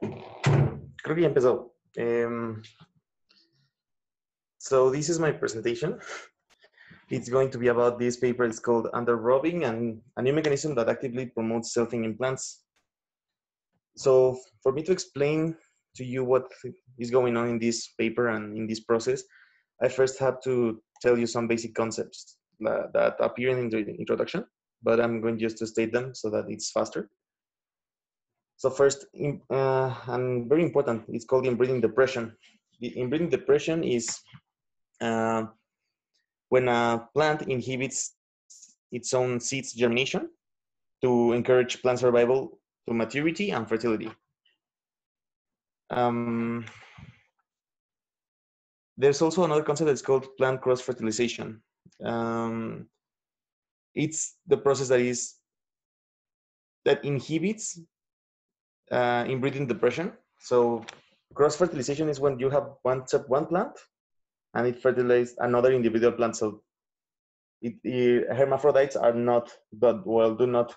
Creo que ya empezó. Um, so this is my presentation. It's going to be about this paper. It's called Anther rubbing and a new mechanism that actively promotes selfing in plants. So for me to explain to you what is going on in this paper and in this process, I first have to tell you some basic concepts that appear in the introduction, but I'm going just to state them so that it's faster. So first, uh, and very important, it's called inbreeding depression. The inbreeding depression is uh, when a plant inhibits its own seeds germination to encourage plant survival to maturity and fertility. Um, there's also another concept that's called plant cross-fertilization. Um, it's the process that is that inhibits uh, inbreeding depression. So cross-fertilization is when you have one one plant and it fertilizes another individual plant. So it, it, hermaphrodites are not, but well, do not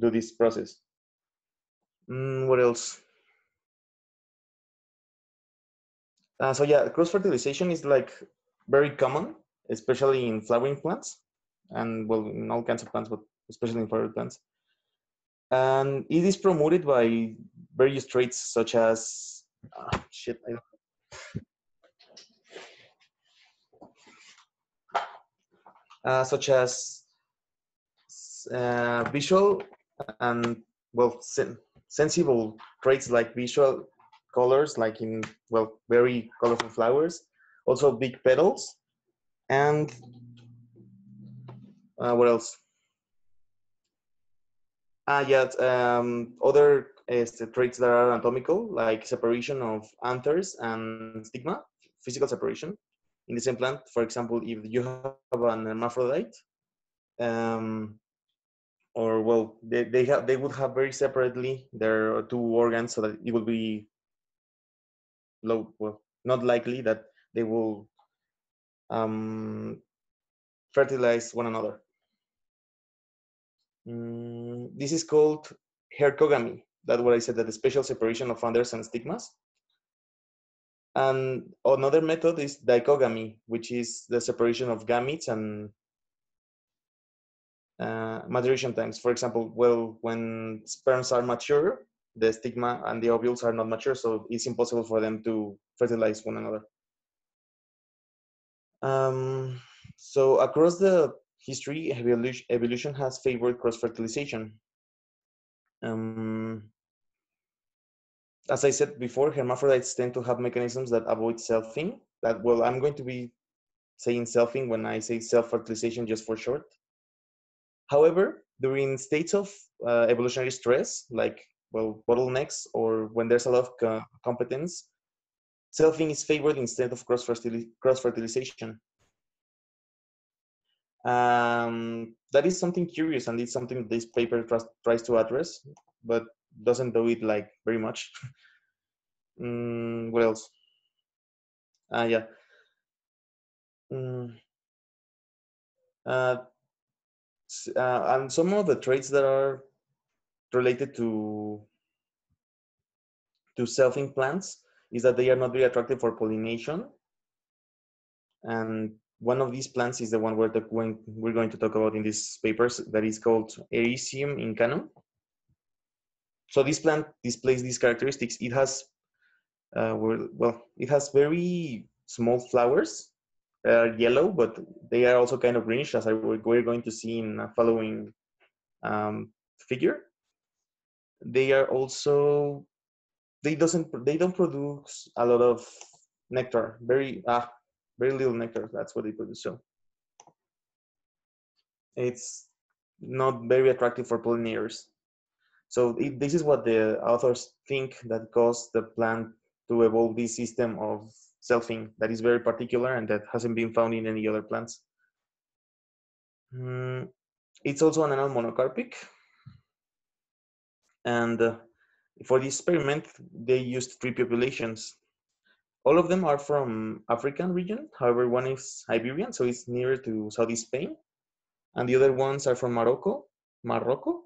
do this process. Mm, what else? Uh, so yeah, cross-fertilization is like very common, especially in flowering plants and well, in all kinds of plants, but especially in flowering plants. And it is promoted by various traits such as, oh, shit, I don't uh, such as uh, visual and well sen sensible traits like visual colors like in well very colorful flowers also big petals and uh, what else ah yeah um, other uh, traits that are anatomical like separation of anthers and stigma physical separation in the same plant. For example, if you have an hermaphrodite, um, or well, they, they have they would have very separately their two organs, so that it will be low. Well, not likely that they will um, fertilize one another. Mm, this is called hercogamy. That's what I said, that the special separation of anthers and stigmas. And another method is dichogamy, which is the separation of gametes and uh, maturation times. For example, well, when sperms are mature, the stigma and the ovules are not mature, so it's impossible for them to fertilize one another. Um, so across the history, evolution, has favored cross-fertilization. Um, as I said before, hermaphrodites tend to have mechanisms that avoid selfing. That well, I'm going to be saying selfing when I say self-fertilization just for short. However, during states of uh, evolutionary stress, like well bottlenecks or when there's a lot of co competence, selfing is favored instead of cross-fertilization. Um, that is something curious, and it's something this paper tries to address, but doesn't do it like very much. mm, what else? Ah, yeah. Mm. Uh, uh, and some of the traits that are related to to selfing plants is that they are not very attractive for pollination. And one of these plants is the one we're, the, we're going to talk about in these papers that is called Erucastrum incanum so this plant displays these characteristics. It has, uh, well, it has very small flowers, uh, yellow, but they are also kind of greenish, as I, we're going to see in following um, figure. They are also, they doesn't, they don't produce a lot of nectar. Very, ah, very little nectar. That's what they produce. So it's not very attractive for pollinators. So it, this is what the authors think that caused the plant to evolve this system of selfing that is very particular and that hasn't been found in any other plants. Mm, it's also an annual monocarpic. And uh, for the experiment, they used three populations. All of them are from African region. However, one is Iberian, so it's nearer to Southeast Spain. And the other ones are from Morocco, Morocco,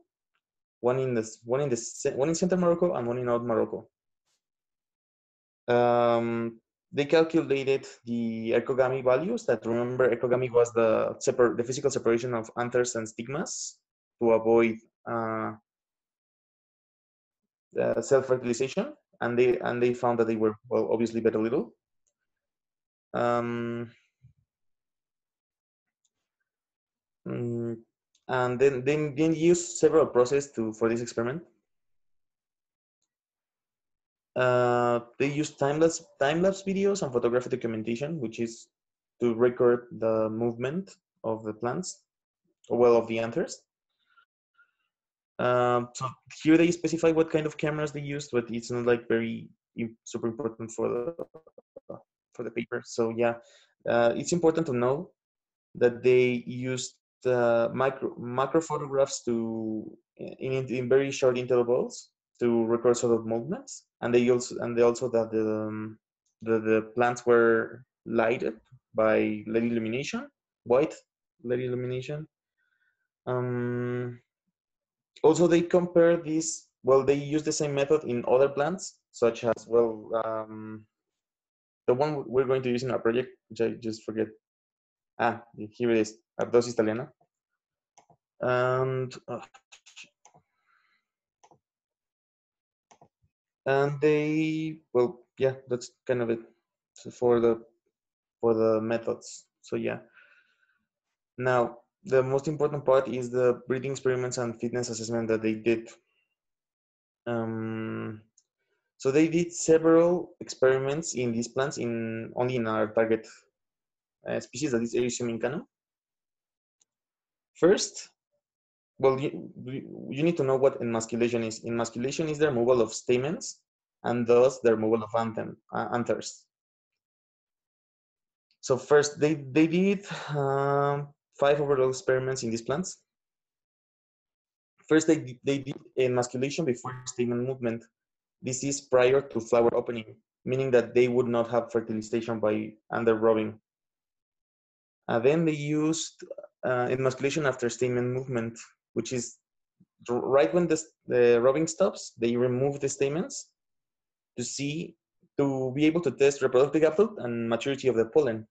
one in the one in the one in central Morocco and one in North Morocco. Um, they calculated the hercogamy values that remember hercogamy was the separ- the physical separation of anthers and stigmas to avoid uh, uh, self-fertilization and they and they found that they were well obviously very little. Um, mm, and then then then use several processes to for this experiment. Uh, they use time-lapse time-lapse videos and photographic documentation which is to record the movement of the plants well of the anthers um, so here they specify what kind of cameras they used but it's not like very super important for the for the paper. So yeah uh, it's important to know that they used uh, micro macro photographs to in, in very short intervals to record sort of movements. And they also and they also that the um, the, the plants were lighted by LED illumination white LED illumination. Um, also they compare this well they use the same method in other plants such as well um, the one we're going to use in our project which i just forget. Ah here it is Arabidopsis thaliana. And uh, and they well yeah that's kind of it for the for the methods. So yeah. Now the most important part is the breeding experiments and fitness assessment that they did um, so they did several experiments in these plants in only in our target uh, species that is Erucastrum incana. First, well, you, you need to know what emasculation is. Emasculation is the removal of stamens and thus the removal of anthem, uh, anthers. So first, they, they did um, five overall experiments in these plants. First, they, they did emasculation before stamen movement. This is prior to flower opening, meaning that they would not have fertilization by under rubbing. Uh, then they used uh, emasculation after stamen movement, which is right when the, the rubbing stops, they remove the stamens to see, to be able to test reproductive output and maturity of the pollen.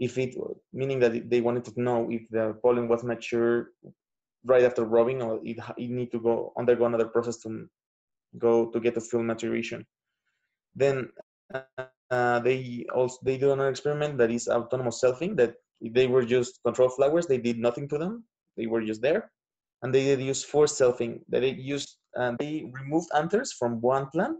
If it, meaning that they wanted to know if the pollen was mature right after rubbing or it, it need to go undergo another process to go to get to full maturation. Then uh, they also they do another experiment that is autonomous selfing that they were just control flowers they did nothing to them. They were just there. And they did use forced selfing. That they used and they removed anthers from one plant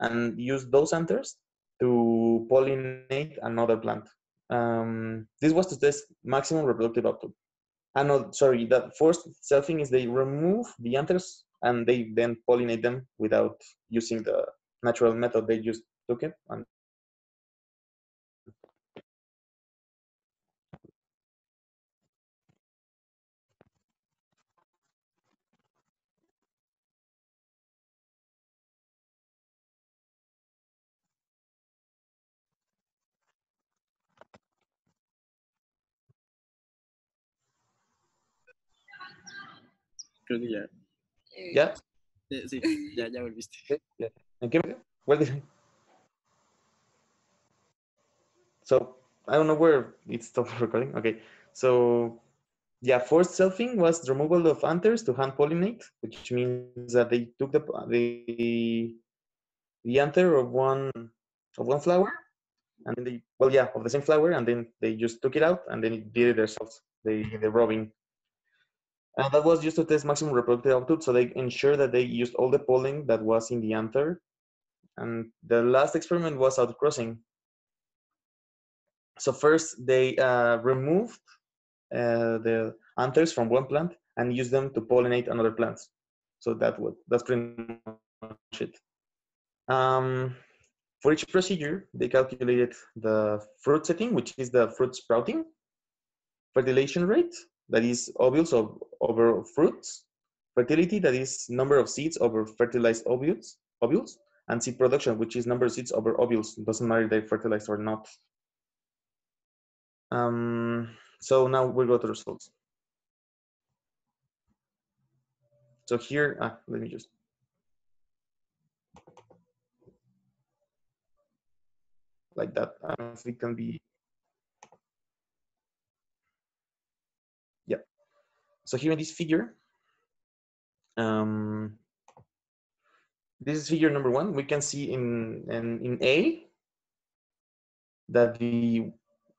and used those anthers to pollinate another plant um, this was to test maximum reproductive output. And no sorry that forced selfing is they remove the anthers and they then pollinate them without using the natural method they just took it and Creo que ya. ¿Ya? Eh, Sí, ya, ya volviste. ¿En qué? Where did I? So I don't know where it stopped recording. Okay, so yeah, forced selfing was the removal of anthers to hand pollinate, which means that they took the the the anther of one of one flower, and then they well yeah of the same flower, and then they just took it out and then it did it themselves. They the rubbing. And that was just to test maximum reproductive output, so they ensure that they used all the pollen that was in the anther. And the last experiment was outcrossing. So first they uh, removed uh, the anthers from one plant and used them to pollinate another plant. So that would that's pretty much it. Um, for each procedure, they calculated the fruit setting, which is the fruit sprouting, fertilization rate, that is ovules of, over fruits, fertility, that is number of seeds over fertilized ovules, ovules, and seed production, which is number of seeds over ovules. It doesn't matter if they're fertilized or not. Um, so now we'll go to results. So here, ah, let me just. like that. I don't know if it can be. So here in this figure, um, this is figure number one. We can see in in, in A that the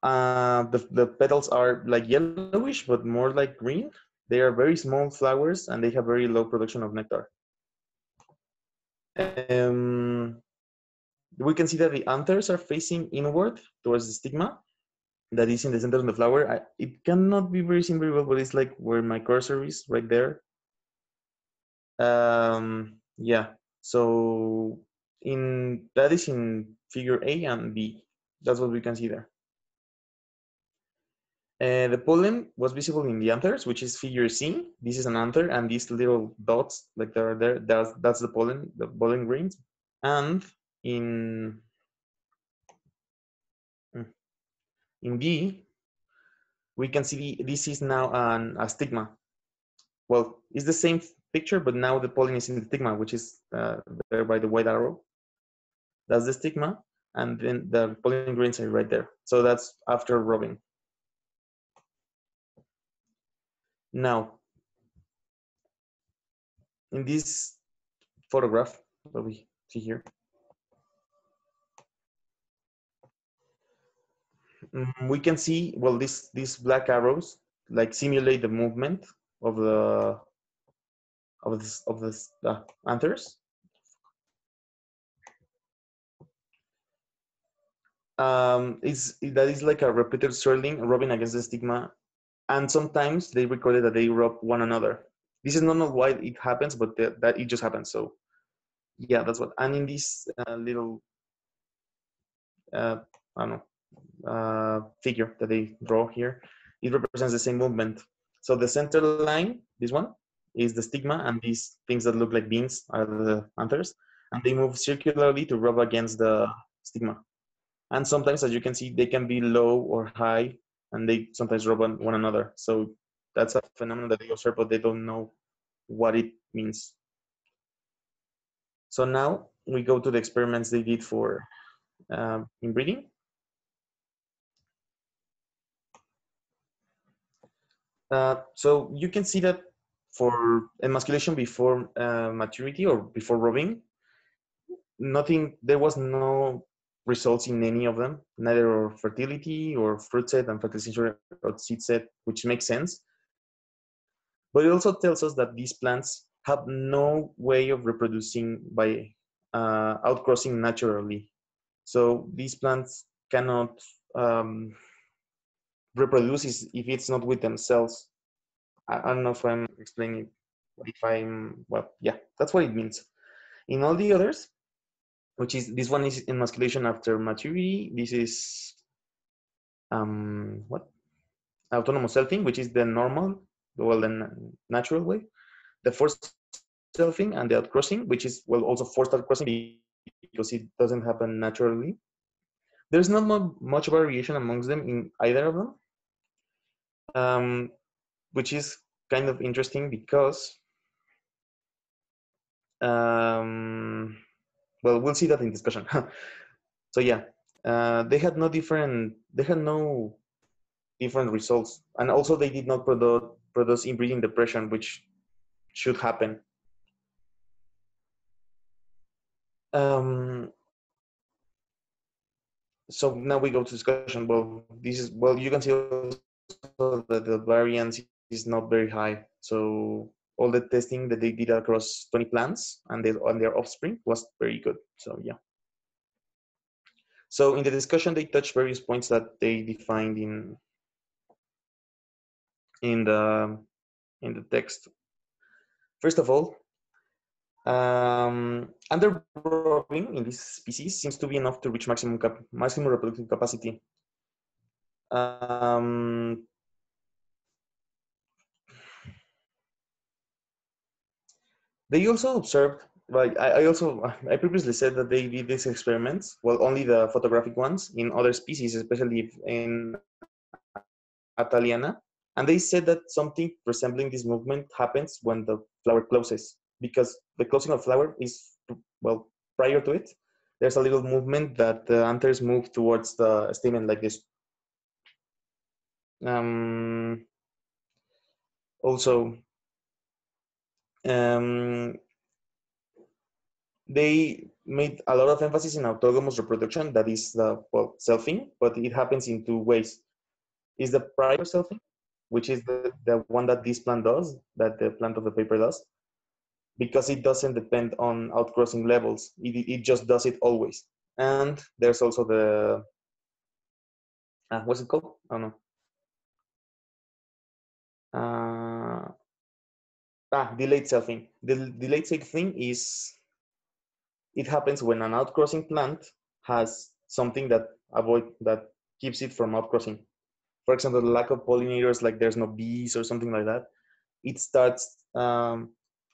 uh, the the petals are like yellowish, but more like green. They are very small flowers and they have very low production of nectar. Um, we can see that the anthers are facing inward towards the stigma that is in the center of the flower. I, it cannot be very seen very well, but it's like where my cursor is right there. Um, yeah, so in that is in figure A and B. That's what we can see there. Uh, the pollen was visible in the anthers, which is figure C. This is an anther, and these little dots, like that are there, that's, that's the pollen, the pollen grains. And in hmm, in B, we can see this is now an, a stigma. Well, it's the same picture, but now the pollen is in the stigma, which is uh, there by the white arrow. That's the stigma, and then the pollen grains are right there. So that's after rubbing. Now, in this photograph that we see here, we can see, well, these, these black arrows like simulate the movement of the of this of this uh, anthers. Um, is that is like a repeated swirling, rubbing against the stigma and sometimes they recorded that they rub one another. This is not why it happens, but that it just happens. So, yeah, that's what. And in this uh, little, uh, I don't know, uh, figure that they draw here, it represents the same movement. So the center line, this one, is the stigma, and these things that look like beans are the anthers, and they move circularly to rub against the stigma. And sometimes, as you can see, they can be low or high and they sometimes rub on one another. So that's a phenomenon that they observe, but they don't know what it means. So now we go to the experiments they did for um, inbreeding. Uh, so you can see that for emasculation before uh, maturity or before rubbing, nothing, there was no results in any of them, neither fertility or fruit set and fertilization or seed set, which makes sense. But it also tells us that these plants have no way of reproducing by uh, outcrossing naturally. So these plants cannot um, reproduce if it's not with themselves. I, I don't know if I'm explaining if I'm, well, yeah, that's what it means. In all the others, which is this one is emasculation after maturity. This is um, what autonomous selfing, which is the normal, well, the natural way. The forced selfing and the outcrossing, which is well also forced outcrossing because it doesn't happen naturally. There's not much variation amongst them in either of them, um, which is kind of interesting because um, well, we'll see that in discussion. so yeah, uh, they had no different, they had no different results. And also they did not produce, produce inbreeding depression, which should happen. Um, so now we go to discussion. Well, this is, well, you can see that the variance is not very high. So all the testing that they did across 20 plants and they, on their offspring was very good. So yeah. So in the discussion, they touched various points that they defined in in the in the text. First of all, um, in this species seems to be enough to reach maximum cap maximum reproductive capacity. Um, They also observed, like I also, I previously said that they did these experiments, well, only the photographic ones in other species, especially in A. thaliana. And they said that something resembling this movement happens when the flower closes, because the closing of flower is, well, prior to it, there's a little movement that the anthers move towards the stamen like this. Um, also, um, they made a lot of emphasis in autogamous reproduction, that is the well, selfing, but it happens in two ways. Is the prior selfing, which is the, the one that this plant does, that the plant of the paper does, because it doesn't depend on outcrossing levels. It, it just does it always. And there's also the, uh, what's it called? I don't know. Uh, ah, delayed selfing. The delayed selfing is it happens when an outcrossing plant has something that avoid that keeps it from outcrossing. For example, the lack of pollinators, like there's no bees or something like that, it starts um,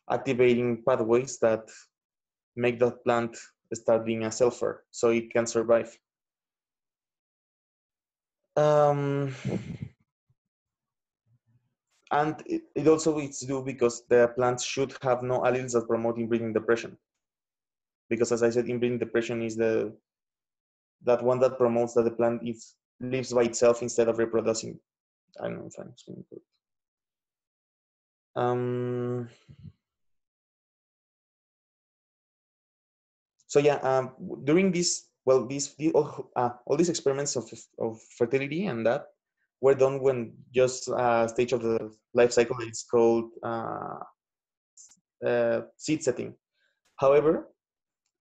activating pathways that make that plant start being a selfer, so it can survive. Um, and it, it also is due because the plants should have no alleles that promote inbreeding depression because as I said, inbreeding depression is the that one that promotes that the plant is lives by itself instead of reproducing. I don't know if I'm explaining it. Um, so yeah, um, during this, well, these all, uh, all these experiments of of fertility and that were done when just a stage of the life cycle is called uh, uh, seed setting. However,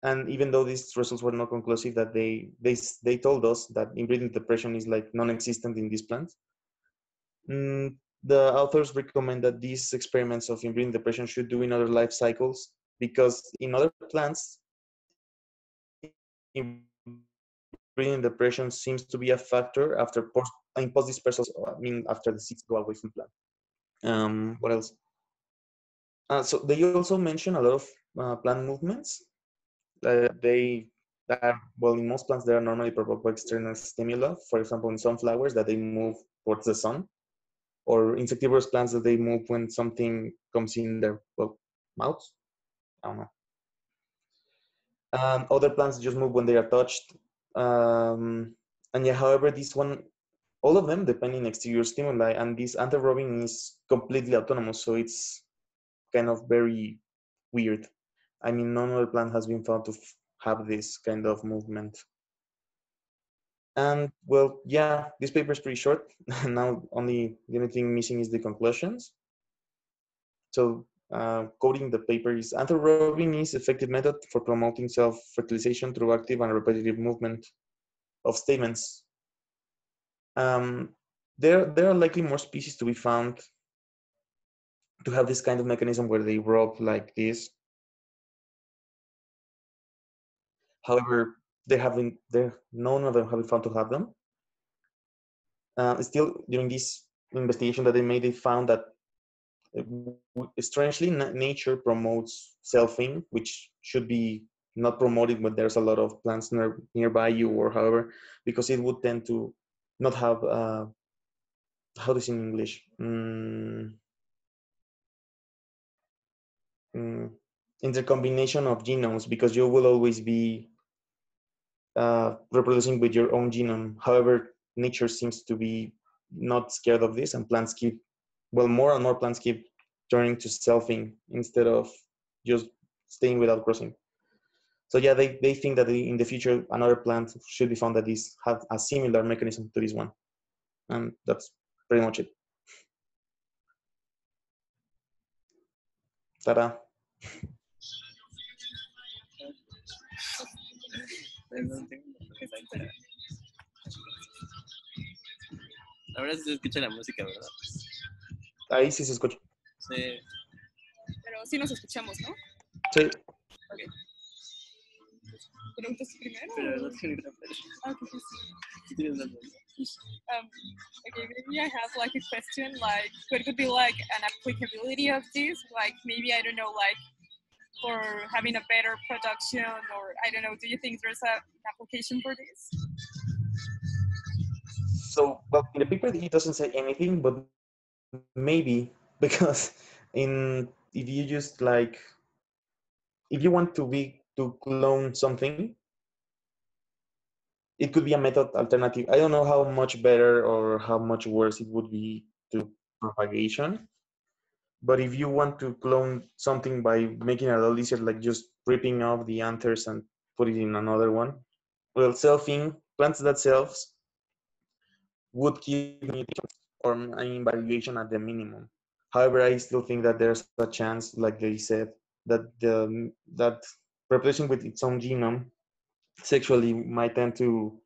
and even though these results were not conclusive that they they they told us that inbreeding depression is like non-existent in these plants mm, the authors recommend that these experiments of inbreeding depression should do in other life cycles because in other plants inbreeding depression seems to be a factor after post post dispersal i mean after the seeds go away from plant um what else uh, so they also mention a lot of uh, plant movements uh, they are, well, in most plants, they are normally provoked by external stimuli. For example, in sunflowers, that they move towards the sun, or insectivorous plants that they move when something comes in their well, mouths. I don't know. Um, other plants just move when they are touched. Um, and yeah, however, this one, all of them depend on exterior stimuli, and this anther-rubbing is completely autonomous, so it's kind of very weird. I mean, none other plant has been found to have this kind of movement. And well, yeah, this paper is pretty short. now only the only thing missing is the conclusions. So uh, coding the paper is anther-rubbing is effective method for promoting self-fertilization through active and repetitive movement of stamens. Um, there, there are likely more species to be found to have this kind of mechanism where they rob like this However, they haven't, there none of them have been found to have them. Uh, still, during this investigation that they made, they found that strangely, nature promotes selfing, which should be not promoted when there's a lot of plants near, nearby you or however, because it would tend to not have, uh, how does in English? Mm, mm, intercombination of genomes because you will always be uh, reproducing with your own genome. However, nature seems to be not scared of this, and plants keep, well, more and more plants keep turning to selfing instead of just staying without crossing. So yeah, they, they think that in the future another plant should be found that is have a similar mechanism to this one, and that's pretty much it. Ta-da! Ahora se escucha la música, ¿verdad? Ahí sí se escucha. Sí. Pero sí nos escuchamos, ¿no? Sí. Ok. ¿Preguntas primero? Pero no tiene gran Ah, ok, sí. Sí tienes la pregunta. Um, okay, maybe I have like a question, like, what could be like an applicability of this? Like, maybe, I don't know, like, for having a better production, or I don't know, do you think there's a, an application for this? So, well, in the paper it doesn't say anything, but maybe because in if you just like if you want to be to clone something, it could be a method alternative. I don't know how much better or how much worse it would be to propagation. But if you want to clone something by making a little easier, like just ripping off the anthers and put it in another one, well, selfing plants that selves would keep mutations or variation at the minimum. However, I still think that there's a chance, like they said, that the that replacing with its own genome sexually might tend to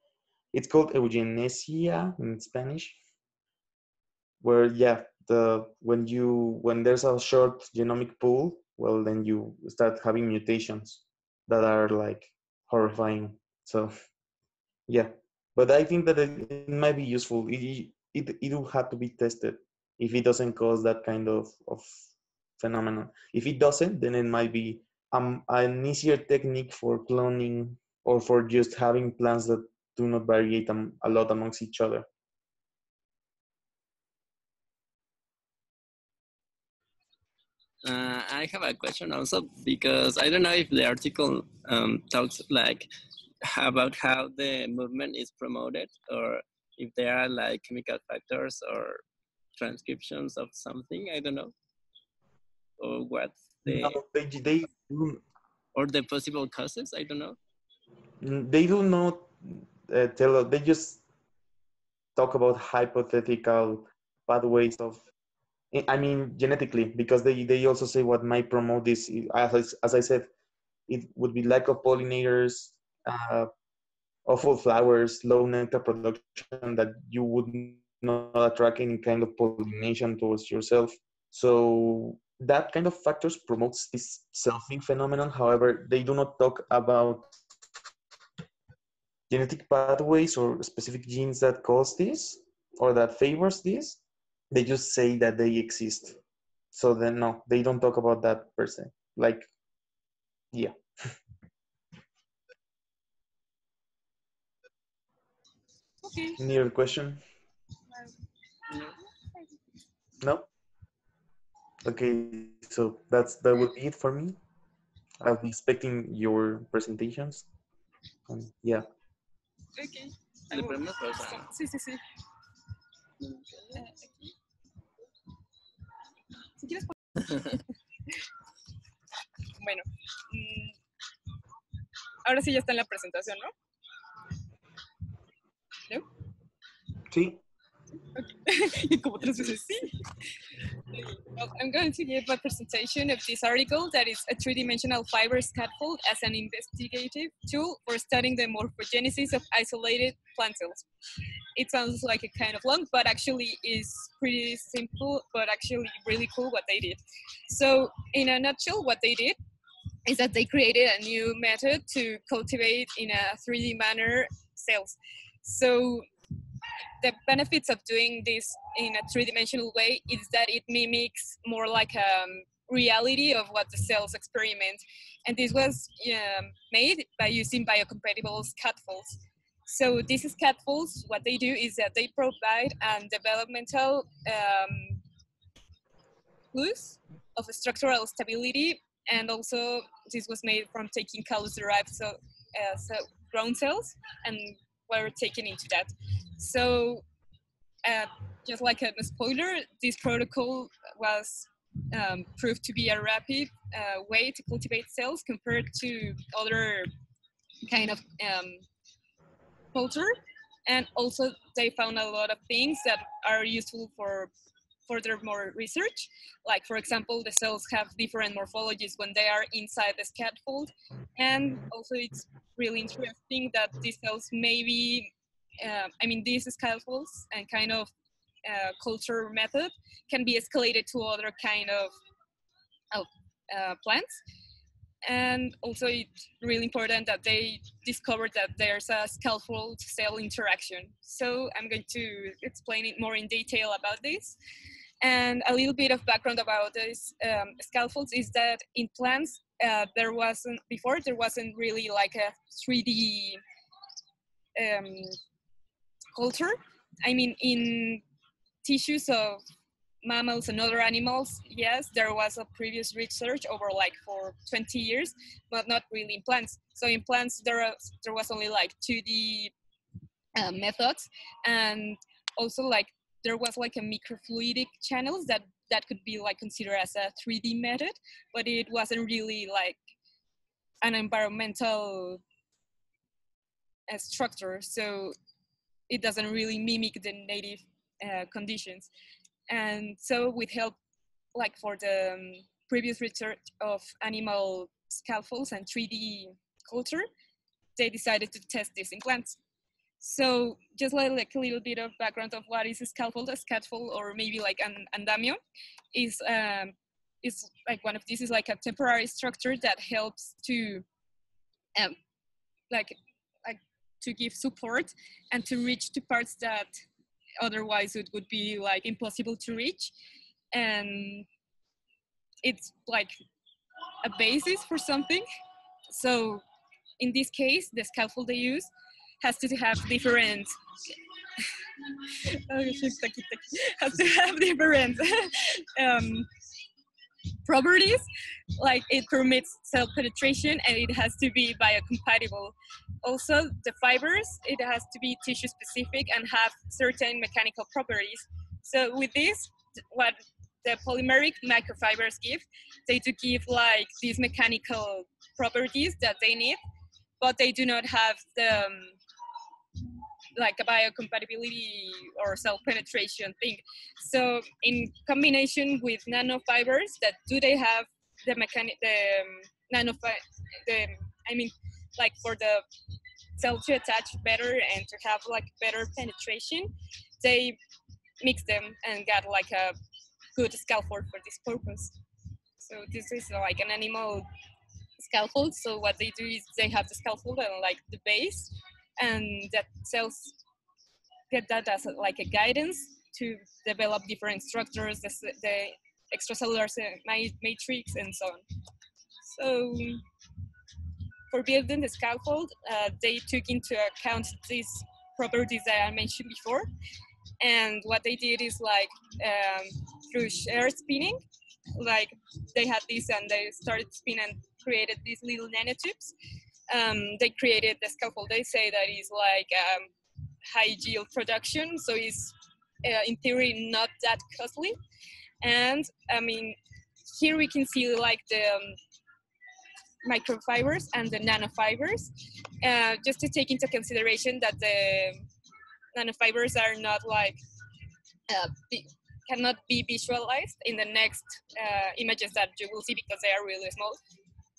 it's called eugenesia in Spanish, where yeah, the when you when there's a short genomic pool, well then you start having mutations that are like horrifying. So yeah, but I think that it, might be useful. It it will have to be tested if it doesn't cause that kind of of phenomenon. If it doesn't, then it might be um, an easier technique for cloning or for just having plants that do not vary a lot amongst each other. Uh, I have a question also because I don't know if the article um, talks like about how the movement is promoted or if there are like chemical factors or transcriptions of something. I don't know or what the no, they, they or the possible causes. I don't know. They do not uh, tell. They just talk about hypothetical pathways of I mean, genetically, because they, they also say what might promote this. As, as I said, it would be lack of pollinators, uh, awful flowers, low nectar production that you would not attract any kind of pollination towards yourself. So that kind of factors promotes this selfing phenomenon. However, they do not talk about genetic pathways or specific genes that cause this or that favors this they just say that they exist so then no they don't talk about that per se like yeah any other question no okay so that's that would be it for me i'll be expecting your presentations and yeah Okay. I Le will- podemos pausar. Sí, sí, sí. Aquí. Si quieres. pon- bueno. mm, Ahora sí ya está en la presentación, ¿no? Sí Y como tres veces sí. Well, I'm going to give a presentation of this article that is a three-dimensional fiber scaffold as an investigative tool for studying the morphogenesis of isolated plant cells. It sounds like a kind of long, but actually is pretty simple, but actually really cool what they did. So in a nutshell, what they did is that they created a new method to cultivate in a 3D manner cells. So the benefits of doing this in a three-dimensional way is that it mimics more like a um, reality of what the cells experiment. And this was um, made by using biocompatible scaffolds. So these scaffolds what they do is that they provide a developmental um, clues of structural stability. And also this was made from taking callus derived so, uh, so grown cells and were taken into that so, uh, just like a spoiler, this protocol was um, proved to be a rapid uh, way to cultivate cells compared to other kind of um, culture. And also, they found a lot of things that are useful for further more research. Like, for example, the cells have different morphologies when they are inside the scaffold. And also, it's really interesting that these cells maybe uh, I mean, these scaffolds and kind of uh, culture method can be escalated to other kind of, of uh, plants. And also, it's really important that they discovered that there's a scaffold cell interaction. So, I'm going to explain it more in detail about this. And a little bit of background about these um, scaffolds is that in plants, uh, there wasn't, before, there wasn't really like a 3D um, culture. I mean, in tissues of mammals and other animals, yes, there was a previous research over like for 20 years, but not really in plants. So in plants, there was, there was only like 2D uh, methods, and also like there was like a microfluidic channels that that could be like considered as a 3D method, but it wasn't really like an environmental uh, structure, so it doesn't really mimic the native uh, conditions. And so with help, like for the um, previous research of animal scaffolds and 3D culture, they decided to test this in plants. So just like, like a little bit of background of what is a scaffold, a scaffold, or maybe like an andamio, is um, is like one of these is like a temporary structure that helps to um, like like to give support and to reach to parts that otherwise it would be like impossible to reach. And it's like a basis for something. So in this case the scaffold they use has to have different oh, has to have different um, properties. Like it permits cell penetration and it has to be biocompatible. Also the fibers it has to be tissue specific and have certain mechanical properties. So with this what the polymeric microfibers give they do give like these mechanical properties that they need but they do not have the um, like a biocompatibility or cell penetration thing. So in combination with nanofibers that do they have the mechanic the um, nanofi- the I mean like for the cell to attach better and to have like better penetration, they mix them and get like a good scaffold for this purpose. So this is like an animal scaffold. So what they do is they have the scaffold and like the base and that cells get that as a, like a guidance to develop different structures, the, the extracellular matrix, and so on. So for building the scaffold, uh, they took into account these properties that I mentioned before. And what they did is like um, through shear spinning, like they had this and they started spinning and created these little nanotubes um, they created the scaffold. They say that is like um, high yield production, so it's uh, in theory not that costly. And I mean, here we can see like the um, microfibers and the nanofibers, uh, just to take into consideration that the nanofibers are not like uh, be, cannot be visualized in the next uh, images that you will see because they are really small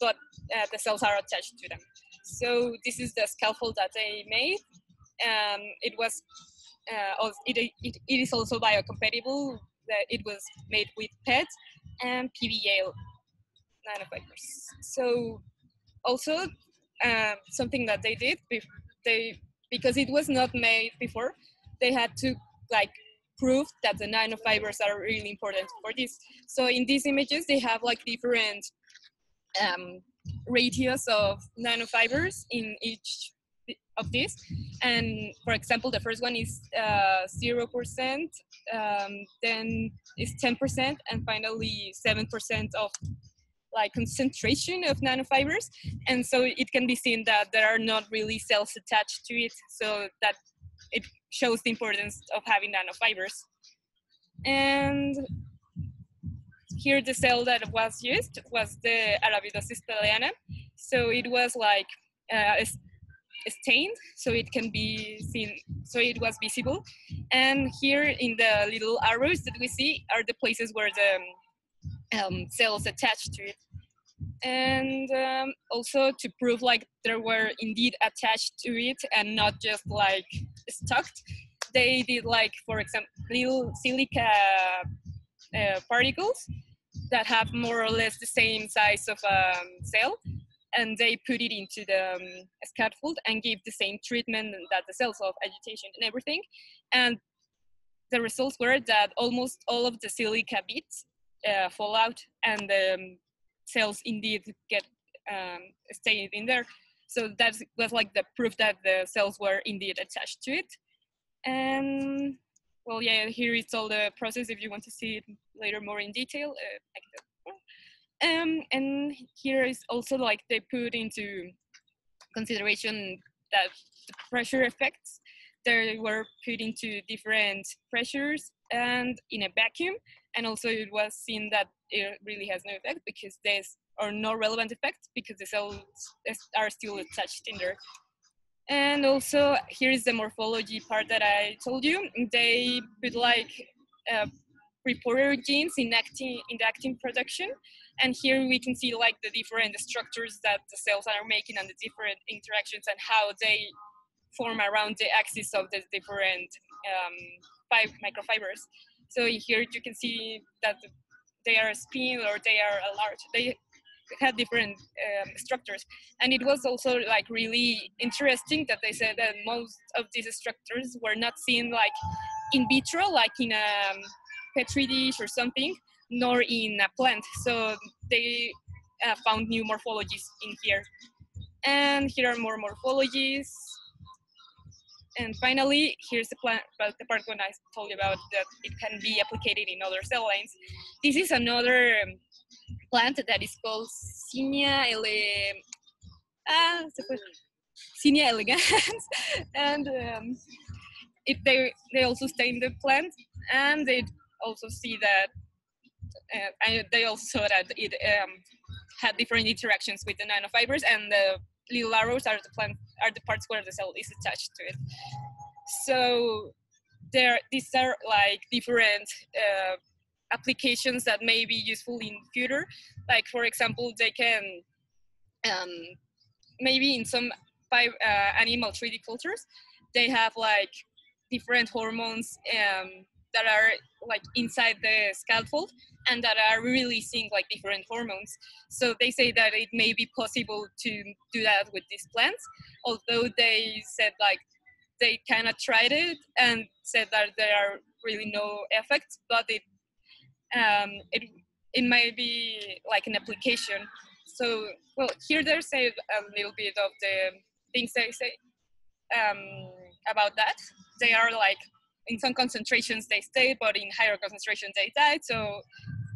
but uh, the cells are attached to them. So this is the scaffold that they made. Um, it was uh, it, it, it is also biocompatible. It was made with PET and PBA nanofibers. So also um, something that they did they because it was not made before, they had to like prove that the nanofibers are really important for this. So in these images, they have like different um, ratios of nanofibers in each of these. And for example, the first one is uh, 0%, um, then is 10%, and finally 7% of like concentration of nanofibers. And so it can be seen that there are not really cells attached to it, so that it shows the importance of having nanofibers. And here the cell that was used was the Arabidopsis thaliana. So it was like uh, stained, so it can be seen, so it was visible. And here in the little arrows that we see are the places where the um, cells attached to it. And um, also to prove like there were indeed attached to it and not just like stuck, they did like, for example, little silica uh, particles that have more or less the same size of a um, cell and they put it into the um, scaffold and give the same treatment that the cells of agitation and everything. And the results were that almost all of the silica bits uh, fall out and the um, cells indeed get um, stayed in there. So that was like the proof that the cells were indeed attached to it. And well, yeah, here is all the process if you want to see it later more in detail. Uh, um, and here is also like they put into consideration that the pressure effects they were put into different pressures and in a vacuum. And also it was seen that it really has no effect because there's or no relevant effect because the cells are still attached in there. And also here is the morphology part that I told you. They put like uh, reporter genes in actin in the actin production, and here we can see like the different structures that the cells are making and the different interactions and how they form around the axis of the different um, five microfibers. So here you can see that they are a spin or they are a large. They had different um, structures, and it was also like really interesting that they said that most of these structures were not seen like in vitro, like in a um, petri dish or something, nor in a plant. So they uh, found new morphologies in here. And here are more morphologies. And finally, here's the, plant, but the part when I told you about that it can be applied in other cell lines. This is another um, plant that is called Zinnia ele... ah, Zinnia elegans. and um, they, they also stain the plant and they also see that uh, they also saw that it um, had different interactions with the nanofibers and the little arrows are the plant are the parts where the cell is attached to it. So there, these are like different uh, applications that may be useful in future. Like for example, they can um, maybe in some uh, animal 3D cultures, they have like different hormones um, that are like inside the scaffold and that are releasing like different hormones. So they say that it may be possible to do that with these plants, although they said like they kind of tried it and said that there are really no effects, but it um, it it might be like an application. So well, here there's a, a little bit of the things they say um, about that. They are like in some concentrations they stay, but in higher concentrations they die. So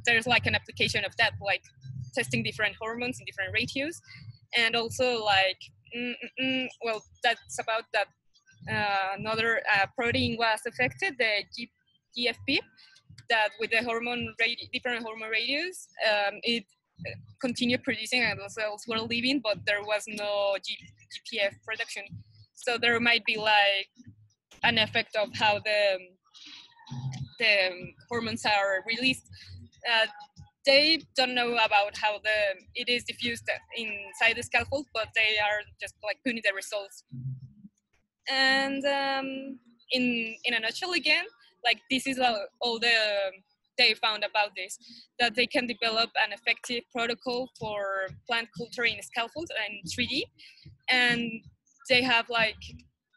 there's like an application of that, like testing different hormones in different ratios, and also like mm, mm, mm well, that's about that. Uh, another uh, protein was affected, the G- GFP, that with the hormone radi- different hormone radius, um, it uh, continued producing and the cells were living, but there was no G- GPF production. So there might be like an effect of how the the hormones are released. Uh, they don't know about how the it is diffused inside the scaffold, but they are just like putting the results. And um, in in a nutshell, again, like this is all the um, they found about this that they can develop an effective protocol for plant culture in scaffold and 3D, and they have like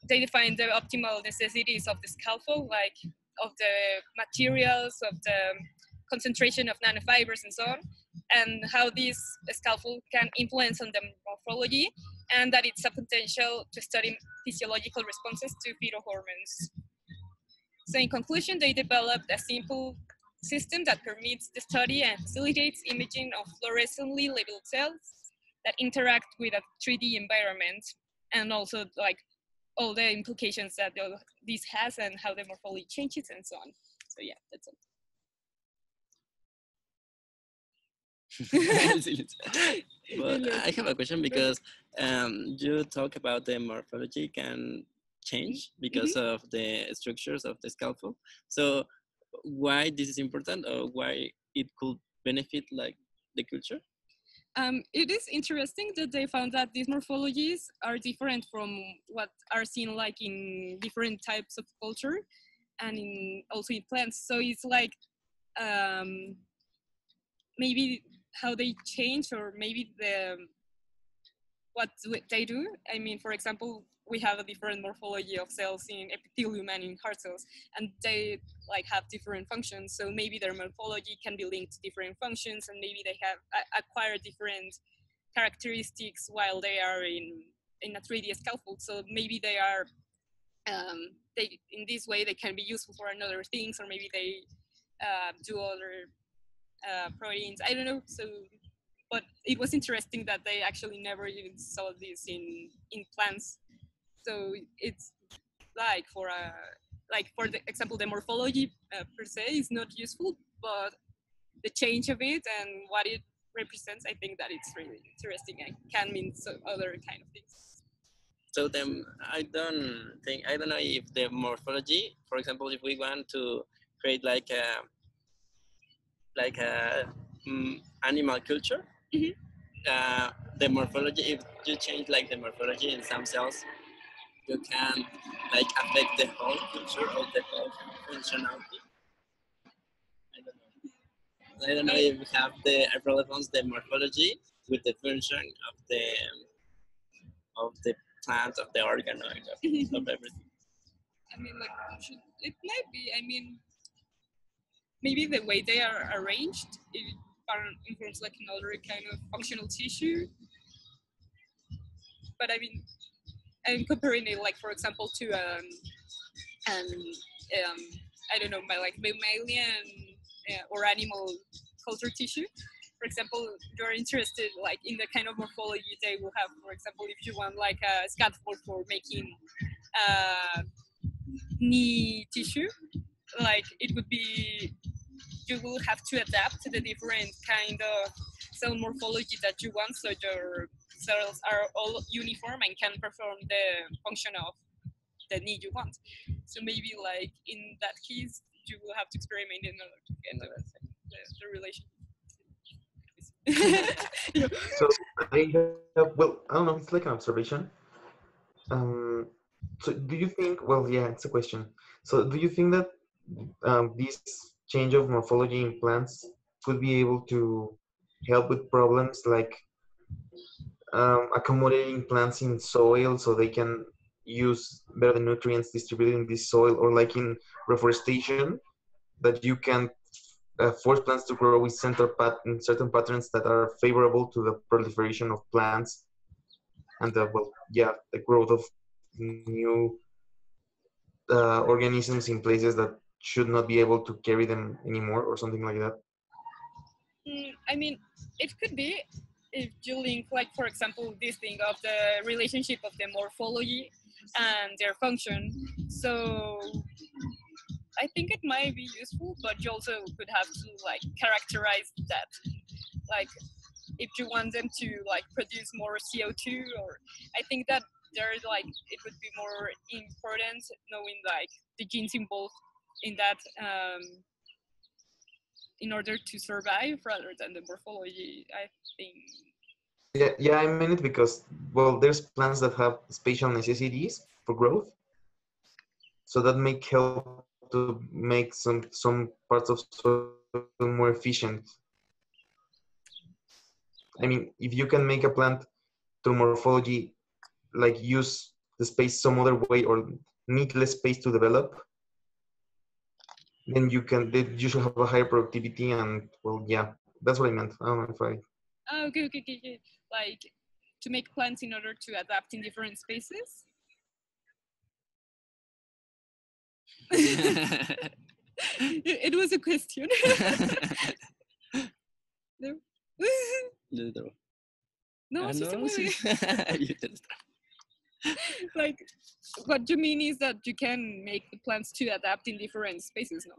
they define the optimal necessities of the scaffold, like of the materials, of the concentration of nanofibers and so on, and how this scaffold can influence on the morphology, and that it's a potential to study physiological responses to phytohormones. So in conclusion, they developed a simple system that permits the study and facilitates imaging of fluorescently labeled cells that interact with a 3D environment and also like all the implications that this has and how the morphology changes and so on. So yeah, that's it. but I have a question because um, you talk about the morphology can change because mm -hmm. of the structures of the scaffold. So why this is important or why it could benefit like the culture? Um, it is interesting that they found that these morphologies are different from what are seen like in different types of culture and in also in plants. So it's like um, maybe how they change or maybe the what they do. I mean, for example, we have a different morphology of cells in epithelium and in heart cells, and they like have different functions. So maybe their morphology can be linked to different functions, and maybe they have acquired different characteristics while they are in in a 3D scaffold. So maybe they are um, they in this way they can be useful for another things, or maybe they uh, do other uh, proteins. I don't know. So but it was interesting that they actually never even saw this in in plants so it's like for a like for the example the morphology uh, per se is not useful but the change of it and what it represents i think that it's really interesting and can mean so other kind of things So then I don't think I don't know if the morphology, for example, if we want to create like a like a mm, animal culture, Mhm. uh, the morphology if you change like the morphology in some cells, you can like affect the whole culture or the whole functionality. I don't know. I don't know if we have the relevance the morphology with the function of the of the plant of the organoid of, of everything. I mean, like, should, it might be. I mean, maybe the way they are arranged it informs like another kind of functional tissue. But I mean, I'm comparing it, like, for example, to um, um, um I don't know, my like mammalian uh, or animal culture tissue. For example, you're interested like in the kind of morphology they will have. For example, if you want like a scaffold for making uh, knee tissue like it would be you will have to adapt to the different kind of cell morphology that you want so your cells are all uniform and can perform the function of the need you want so maybe like in that case you will have to experiment in order to get the, the, the relation So I have, well, I don't know, it's like an observation. Um, so do you think, well, yeah, it's a question. So do you think that um, this change of morphology in plants could be able to help with problems like um, accommodating plants in soil so they can use better nutrients distributed in this soil or like in reforestation that you can uh, force plants to grow with pat- in certain patterns that are favorable to the proliferation of plants and the well yeah the growth of new uh, organisms in places that should not be able to carry them anymore or something like that. Mm, I mean, it could be if you link, like, for example, this thing of the relationship of the morphology and their function. So I think it might be useful, but you also could have to like characterize that. Like, if you want them to like produce more CO2, or I think that there's like it would be more important knowing like the genes involved in that um, in order to survive rather than the morphology. I think. yeah yeah i mean it because well there's plants that have spatial necessities for growth so that may help to make some some parts of soil more efficient i mean if you can make a plant through morphology like use the space some other way or need less space to develop then you can then you should have a higher productivity and well yeah that's what i meant i don't know if i Oh, okay, okay, okay, okay. Like to make plants in order to adapt in different spaces. it, it was a question. no, Little. no, Ah, sí se no, puede. sí. You did. like what you mean is that you can make the plants to adapt in different spaces, no?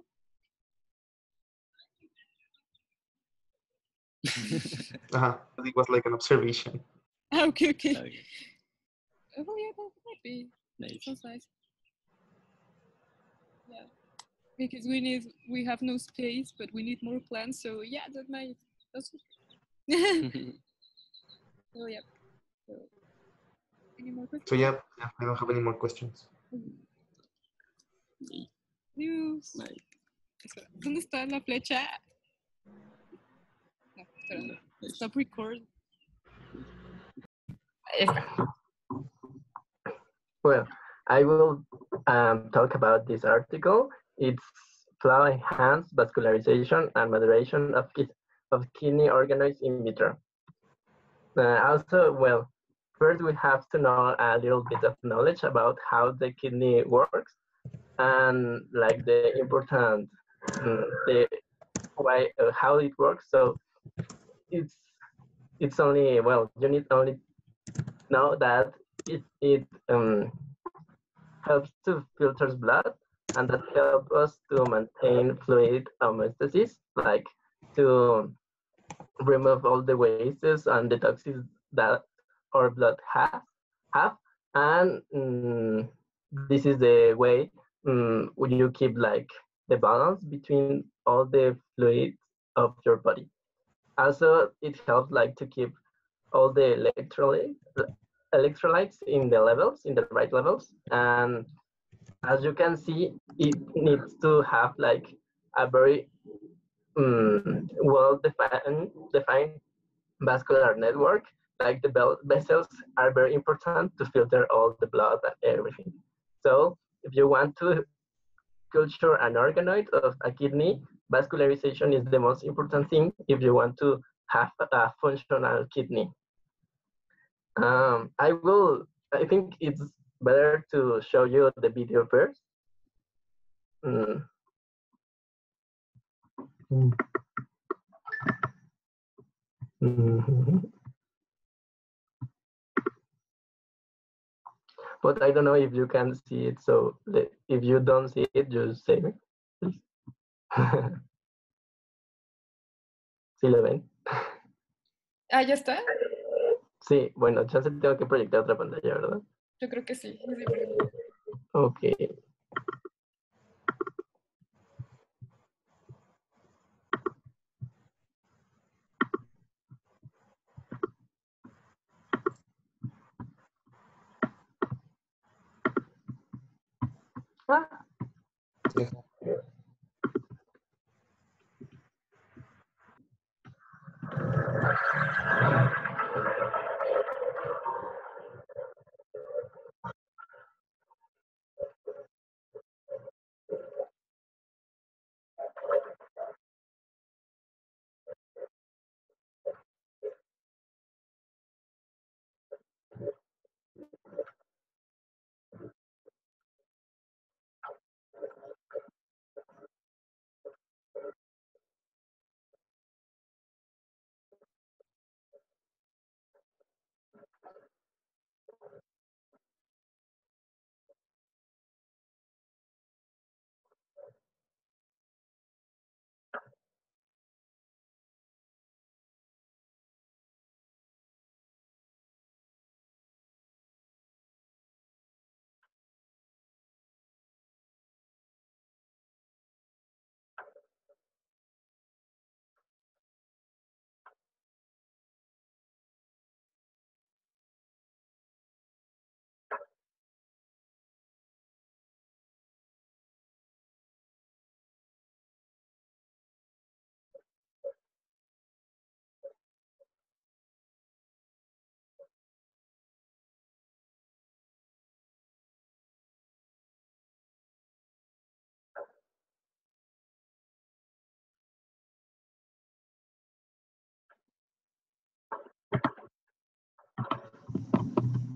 uh-huh. it was like an observation Okay, okay. Okay, Oh yeah, that might be. nice. Sounds nice. Yeah, because we need we have no space, but we need more plants. So yeah, that might. That's. oh yeah. So, any more questions? so yeah, yeah i don't have any more questions News. Nice. Espera, ¿Dónde está la flecha? No, espera. Stop record. Well, I will um, talk about this article. It's Flow Enhanced Vascularization and Maturation of, ki- of Kidney Organoids in Vitro. Uh, also, well, first we have to know a little bit of knowledge about how the kidney works and like the important, mm, the why, uh, how it works. So it's, it's only, well, you need only know that it, it um, helps to filter blood and that helps us to maintain fluid homeostasis, like to remove all the wastes and the toxins that our blood has have. And um, this is the way um, you keep like the balance between all the fluids of your body. Also, it helps like to keep all the electrolytes electrolytes in the levels, in the right levels. And as you can see, it needs to have like a very um, well defined, defined vascular network. Like the vessels are very important to filter all the blood and everything. So if you want to culture an organoid of a kidney, vascularization is the most important thing if you want to have a functional kidney. Um, I will, I think it's better to show you the video first. Mm. Mm -hmm. But I don't know if you can see it, so if you don't see it, just say me, please. ¿Sí lo ven? Ah, ¿ya está? Sí, bueno, se tengo que proyectar otra pantalla, ¿verdad? Yo creo que sí. Ok. Ah.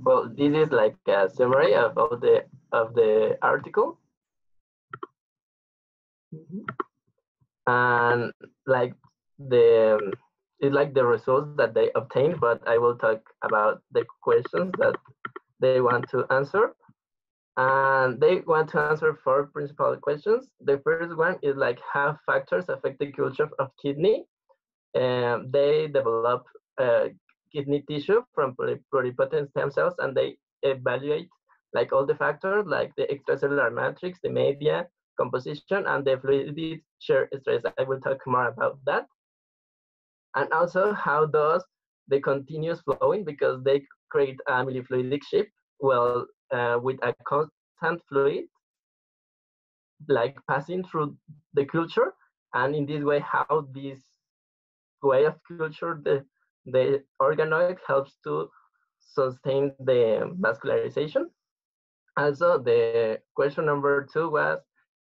Well, this is like a summary of, of the of the article. And like the it's like the results that they obtained, but I will talk about the questions that they want to answer. And they want to answer four principal questions. The first one is like how factors affect the culture of kidney. Um, they develop uh, kidney tissue from pluripotent stem cells and they evaluate like all the factors like the extracellular matrix, the media, composition, and the fluid shear stress. I will talk more about that. And also how does the continuous flowing because they create a millifluidic shape well uh, with a constant fluid like passing through the culture and in this way how this way of culture the the organoid helps to sustain the vascularization. Also, the question number two was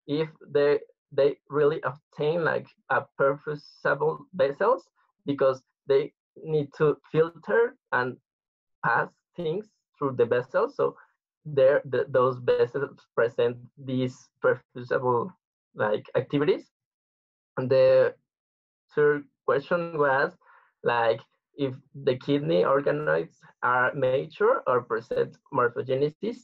if they they really obtain like a perfusable vessels because they need to filter and pass things through the vessels. So there the, those vessels present these perfusable like activities. And the third question was like if the kidney organoids are mature or present morphogenesis.